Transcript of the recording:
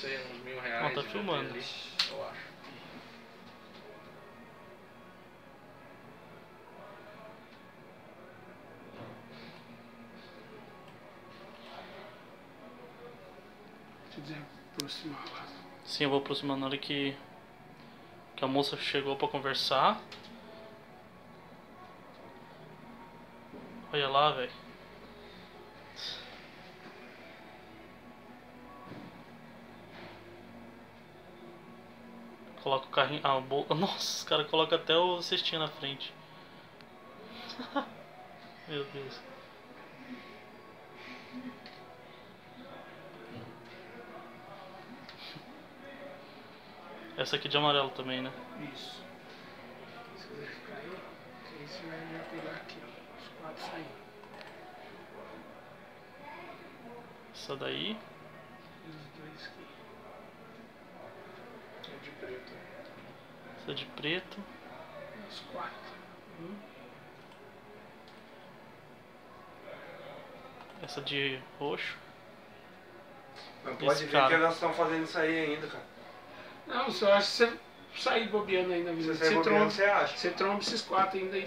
sei, uns mil reais. tá de filmando. ali, eu acho. Aproximar lá. Sim, eu vou aproximar na hora que, que a moça chegou pra conversar. Olha lá, velho. Coloca o carrinho. Ah, o bol... Nossa, os caras colocam até o cestinho na frente. Meu Deus. Essa aqui de amarelo também, né? Isso. Se quiser ficar aí, que aí você vai pegar aqui, ó. Os quatro saindo. Essa daí. É de preto. Essa de preto. Os quatro. Um. Essa de roxo. Não Esse pode ver cara. que elas estão fazendo isso aí ainda, cara. Não, só acho que você sair bobeando ainda, Se viu? você Você bobeando, você acha. você tromba esses quatro ainda aí.